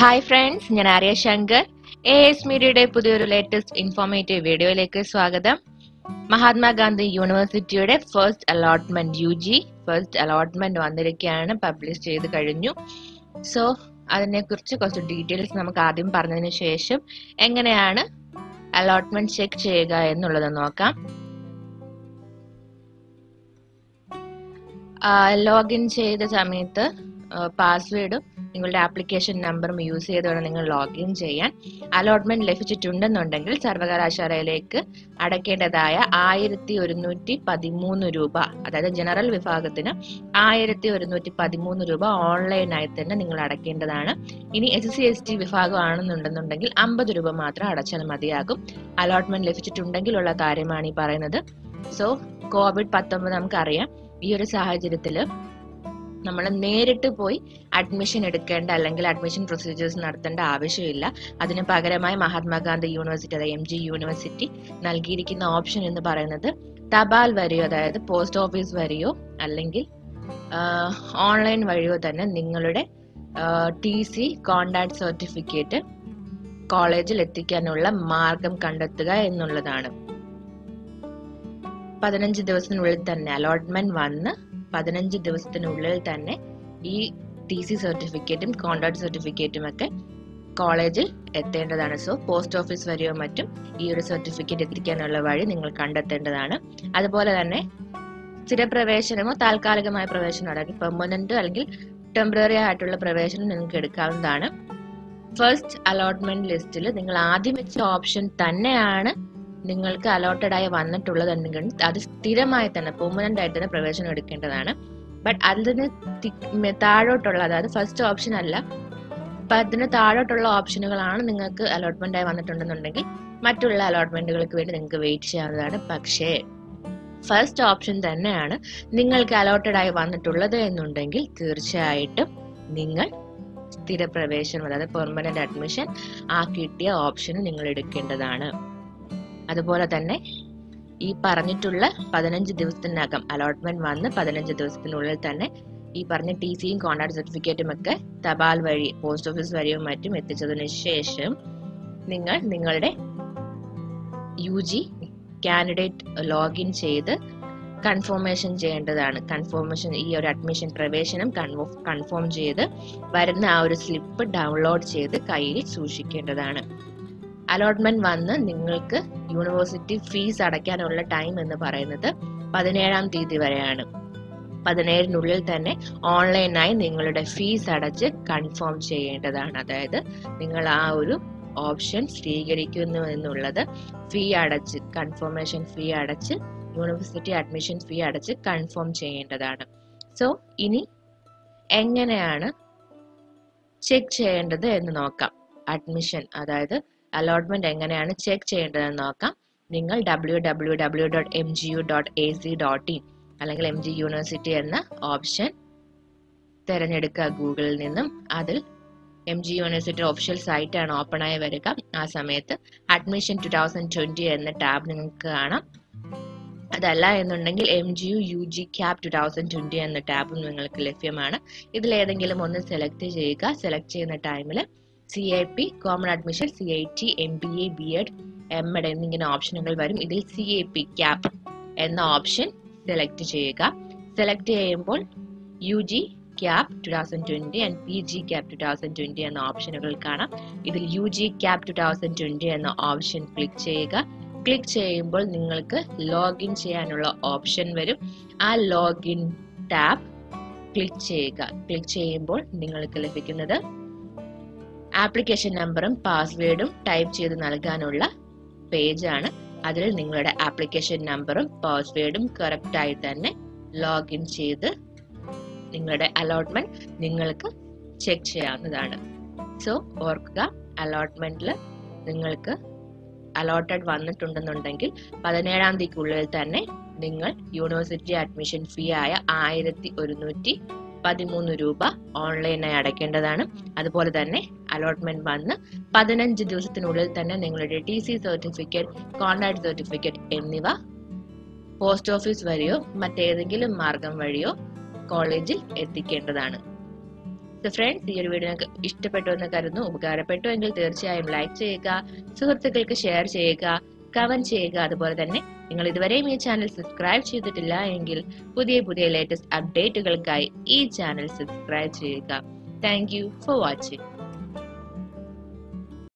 Hi friends ഞാൻ Arya Shankar. A S മീഡിയയുടെ പുതിയൊരു ലേറ്റസ്റ്റ് ഇൻഫോർമേറ്റീവ് വീഡിയോയിലേക്ക് സ്വാഗതം. മഹാത്മാഗാന്ധി യൂണിവേഴ്സിറ്റിയുടെ first allotment U G first allotment വന്നിരിക്കുകയാണ്. പബ്ലിഷ് ചെയ്ത് കഴിഞ്ഞു. സോ അതിനെക്കുറിച്ച് കുറച്ച് ഡീറ്റെയിൽസ് നമുക്ക് ആദ്യം പറഞ്ഞതിന് ശേഷം എങ്ങനെയാണ് അലോട്ട്മെന്റ് ചെക്ക് ചെയ്യുക എന്നുള്ളത് നോക്കാം. ലോഗിൻ ചെയ്ത സമയത്ത് പാസ്വേഡും നിങ്ങളുടെ ആപ്ലിക്കേഷൻ നമ്പറും യൂസ് ചെയ്ത് വേണം നിങ്ങൾ ലോഗിൻ ചെയ്യാൻ അലോട്ട്മെന്റ് ലഭിച്ചിട്ടുണ്ടെന്നുണ്ടെങ്കിൽ സർവകലാശാലയിലേക്ക് അടയ്ക്കേണ്ടതായ ആയിരത്തി ഒരുന്നൂറ്റി പതിമൂന്ന് രൂപ അതായത് ജനറൽ വിഭാഗത്തിന് ആയിരത്തി ഒരുന്നൂറ്റി പതിമൂന്ന് രൂപ ഓൺലൈനായി തന്നെ നിങ്ങൾ അടയ്ക്കേണ്ടതാണ് ഇനി എസ് സി എസ് ടി വിഭാഗമാണെന്നുണ്ടെന്നുണ്ടെങ്കിൽ അമ്പത് രൂപ മാത്രം അടച്ചാൽ മതിയാകും. അലോട്ട്മെന്റ് ലഭിച്ചിട്ടുണ്ടെങ്കിലുള്ള കാര്യമാണ് ഈ പറയുന്നത്. സോ കോവിഡ് പത്തൊമ്പത് നമുക്കറിയാം. ഈ ഒരു സാഹചര്യത്തിൽ നമ്മൾ നേരിട്ട് പോയി അഡ്മിഷൻ എടുക്കേണ്ട അല്ലെങ്കിൽ അഡ്മിഷൻ പ്രൊസീജിയേഴ്സ് നടത്തേണ്ട ആവശ്യമില്ല. അതിന് പകരമായി മഹാത്മാഗാന്ധി യൂണിവേഴ്സിറ്റി അതായത് എം ജി യൂണിവേഴ്സിറ്റി നൽകിയിരിക്കുന്ന ഓപ്ഷൻ എന്ന് പറയുന്നത് തപാൽ വഴിയോ അതായത് പോസ്റ്റ് ഓഫീസ് വഴിയോ അല്ലെങ്കിൽ ഓൺലൈൻ വഴിയോ തന്നെ നിങ്ങളുടെ ടി സി കോണ്ടാക്ട് സർട്ടിഫിക്കറ്റ് കോളേജിൽ എത്തിക്കാനുള്ള മാർഗം കണ്ടെത്തുക എന്നുള്ളതാണ്. പതിനഞ്ച് ദിവസത്തിനുള്ളിൽ തന്നെ അലോട്ട്മെന്റ് വന്ന് പതിനഞ്ച് ദിവസത്തിനുള്ളിൽ തന്നെ ഈ ടി സി സർട്ടിഫിക്കറ്റും കോണ്ടാക്ട് സർട്ടിഫിക്കറ്റും ഒക്കെ കോളേജിൽ എത്തേണ്ടതാണ്. സോ പോസ്റ്റ് ഓഫീസ് വഴിയോ മറ്റും ഈ ഒരു സർട്ടിഫിക്കറ്റ് എത്തിക്കാനുള്ള വഴി നിങ്ങൾ കണ്ടെത്തേണ്ടതാണ്. അതുപോലെ തന്നെ സ്ഥിരപ്രവേശനമോ താൽക്കാലികമായ പ്രവേശനമോ അല്ലെങ്കിൽ പെർമനന്റ് അല്ലെങ്കിൽ ടെമ്പററി ആയിട്ടുള്ള പ്രവേശനം നിങ്ങൾക്ക് എടുക്കാവുന്നതാണ്. ഫസ്റ്റ് അലോട്ട്മെന്റ് ലിസ്റ്റിൽ നിങ്ങൾ ആദ്യം വെച്ച ഓപ്ഷൻ തന്നെയാണ് നിങ്ങൾക്ക് അലോട്ടഡ് ആയി വന്നിട്ടുള്ളതെങ്കിൽ അത് സ്ഥിരമായി തന്നെ പെർമനന്റ് ആയിട്ട് തന്നെ പ്രവേശനം എടുക്കേണ്ടതാണ്. ബട്ട് അതിന് താഴോട്ടുള്ള അതായത് ഫസ്റ്റ് ഓപ്ഷൻ അല്ല അപ്പൊ അതിന് താഴോട്ടുള്ള ഓപ്ഷനുകളാണ് നിങ്ങൾക്ക് അലോട്ട്മെന്റ് ആയി വന്നിട്ടുണ്ടെന്നുണ്ടെങ്കിൽ മറ്റുള്ള അലോട്ട്മെന്റുകൾക്ക് വേണ്ടി നിങ്ങൾക്ക് വെയിറ്റ് ചെയ്യാവുന്നതാണ്. പക്ഷേ ഫസ്റ്റ് ഓപ്ഷൻ തന്നെയാണ് നിങ്ങൾക്ക് അലോട്ടഡ് ആയി വന്നിട്ടുള്ളത് എന്നുണ്ടെങ്കിൽ തീർച്ചയായിട്ടും നിങ്ങൾ സ്ഥിരപ്രവേശനം അതായത് പെർമനന്റ് അഡ്മിഷൻ ആ കിട്ടിയ ഓപ്ഷൻ നിങ്ങൾ എടുക്കേണ്ടതാണ്. അതുപോലെ തന്നെ ഈ പറഞ്ഞിട്ടുള്ള പതിനഞ്ച് ദിവസത്തിനകം അലോട്ട്മെന്റ് വന്ന് പതിനഞ്ച് ദിവസത്തിനുള്ളിൽ തന്നെ ഈ പറഞ്ഞ ടി സിയും കോൺട്രാക്ട് സർട്ടിഫിക്കറ്റും ഒക്കെ തപാൽ വഴി പോസ്റ്റ് ഓഫീസ് വഴിയും മറ്റും എത്തിച്ചതിന് ശേഷം നിങ്ങൾ നിങ്ങളുടെ യു ജി കാൻഡിഡേറ്റ് ലോഗിൻ ചെയ്ത് കൺഫോർമേഷൻ ചെയ്യേണ്ടതാണ്. കൺഫോർമേഷൻ ഈ ഒരു അഡ്മിഷൻ പ്രവേശനം കൺഫോം ചെയ്ത് വരുന്ന ആ ഒരു സ്ലിപ്പ് ഡൗൺലോഡ് ചെയ്ത് കയ്യിൽ സൂക്ഷിക്കേണ്ടതാണ്. അലോട്ട്മെന്റ് വന്ന് നിങ്ങൾക്ക് യൂണിവേഴ്സിറ്റി ഫീസ് അടയ്ക്കാനുള്ള ടൈം എന്ന് പറയുന്നത് പതിനേഴാം തീയതി വരെയാണ്. പതിനേഴിനുള്ളിൽ തന്നെ ഓൺലൈനായി നിങ്ങളുടെ ഫീസ് അടച്ച് കൺഫേം ചെയ്യേണ്ടതാണ്. അതായത് നിങ്ങൾ ആ ഒരു ഓപ്ഷൻ സ്വീകരിക്കുന്നു എന്നുള്ളത് ഫീ അടച്ച് കൺഫർമേഷൻ ഫീ അടച്ച് യൂണിവേഴ്സിറ്റി അഡ്മിഷൻ ഫീ അടച്ച് കൺഫേം ചെയ്യേണ്ടതാണ്. സോ ഇനി എങ്ങനെയാണ് ചെക്ക് ചെയ്യേണ്ടത് എന്ന് നോക്കാം. അഡ്മിഷൻ അതായത് അലോട്ട്മെന്റ് എങ്ങനെയാണ് ചെക്ക് ചെയ്യേണ്ടതെന്ന് നോക്കാം. നിങ്ങൾ W W W dot M G U dot A C dot in അല്ലെങ്കിൽ എം ജി യൂണിവേഴ്സിറ്റി എന്ന ഓപ്ഷൻ തിരഞ്ഞെടുക്കുക ഗൂഗിളിൽ നിന്നും. അതിൽ എം ജി യൂണിവേഴ്സിറ്റി ഒഫീഷ്യൽ ആണ് ഓപ്പൺ ആയി വരിക. ആ സമയത്ത് അഡ്മിഷൻ ടു തൗസൻഡ് ട്വന്റി എന്ന ടാബ് നിങ്ങൾക്ക് കാണാം. അതല്ല എന്നുണ്ടെങ്കിൽ M G U U G cap two thousand twenty എന്ന ടാബും നിങ്ങൾക്ക് ലഭ്യമാണ്. ഇതിൽ ഏതെങ്കിലും ഒന്ന് സെലക്ട് ചെയ്യുക. സെലക്ട് ചെയ്യുന്ന ടൈമിൽ C I P common admission C I T M B A B Ed M Ed എന്നിങ്ങനെ ഓപ്ഷനുകൾ വരും. ഇതിൽ സി എ പി ക്യാപ് എന്ന ഓപ്ഷൻ സെലക്ട് ചെയ്യുക. സെലക്ട് ചെയ്യുമ്പോൾ U G cap two thousand twenty and P G cap two thousand twenty എന്ന ഓപ്ഷനുകൾ കാണാം. ഇതിൽ U G cap two thousand twenty എന്ന ഓപ്ഷൻ ക്ലിക്ക് ചെയ്യുക. ക്ലിക്ക് ചെയ്യുമ്പോൾ നിങ്ങൾക്ക് ലോഗിൻ ചെയ്യാനുള്ള ഓപ്ഷൻ വരും. ആ ലോഗിൻ ടാബ് ക്ലിക്ക് ചെയ്യുക. ക്ലിക്ക് ചെയ്യുമ്പോൾ നിങ്ങൾക്ക് ലഭിക്കുന്നത് ആപ്ലിക്കേഷൻ നമ്പറും പാസ്വേഡും ടൈപ്പ് ചെയ്ത് നൽകാനുള്ള പേജാണ്. അതിൽ നിങ്ങളുടെ ആപ്ലിക്കേഷൻ നമ്പറും പാസ്വേഡും കറക്റ്റായി തന്നെ ലോഗിൻ ചെയ്ത് നിങ്ങളുടെ അലോട്ട്മെന്റ് നിങ്ങൾക്ക് ചെക്ക് ചെയ്യാവുന്നതാണ്. സോ ഓർക്കുക അലോട്ട്മെന്റിൽ നിങ്ങൾക്ക് അലോട്ടഡ് വന്നിട്ടുണ്ടെന്നുണ്ടെങ്കിൽ പതിനേഴാം തീയതിക്കുള്ളിൽ തന്നെ നിങ്ങൾ യൂണിവേഴ്സിറ്റി അഡ്മിഷൻ ഫീ ആയ ആയിരത്തി ഒരുന്നൂറ്റി പതിമൂന്ന് രൂപ ഓൺലൈനായി അടയ്ക്കേണ്ടതാണ്. അതുപോലെ തന്നെ അലോട്ട്മെന്റ് വന്ന് പതിനഞ്ച് ദിവസത്തിനുള്ളിൽ തന്നെ നിങ്ങളുടെ T C certificate contact certificate എന്നിവ പോസ്റ്റ് ഓഫീസ് വഴിയോ മറ്റേതെങ്കിലും മാർഗം വഴിയോ കോളേജിൽ എത്തിക്കേണ്ടതാണ്. ഫ്രണ്ട്സ് ഈ ഒരു വീഡിയോ നിങ്ങൾക്ക് ഇഷ്ടപ്പെട്ടു എന്ന് കരുതുന്നു. ഉപകാരപ്പെട്ടു എങ്കിൽ തീർച്ചയായും ലൈക്ക് ചെയ്യുക സുഹൃത്തുക്കൾക്ക് ഷെയർ ചെയ്യുക കമന്റ് ചെയ്യുക. അതുപോലെ തന്നെ നിങ്ങൾ ഇതുവരെയും ഈ ചാനൽ സബ്സ്ക്രൈബ് ചെയ്തിട്ടില്ല എങ്കിൽ പുതിയ പുതിയ ലേറ്റസ്റ്റ് അപ്ഡേറ്റുകൾക്കായി ഈ ചാനൽ സബ്സ്ക്രൈബ് ചെയ്യുക. Thank for watching